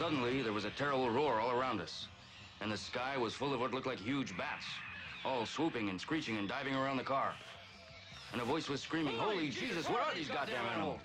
Suddenly, there was a terrible roar all around us, and the sky was full of what looked like huge bats, all swooping and screeching and diving around the car. And a voice was screaming, Holy Jesus, what are these goddamn animals?